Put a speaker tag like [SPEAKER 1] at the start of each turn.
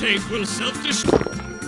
[SPEAKER 1] tape will self-destruct.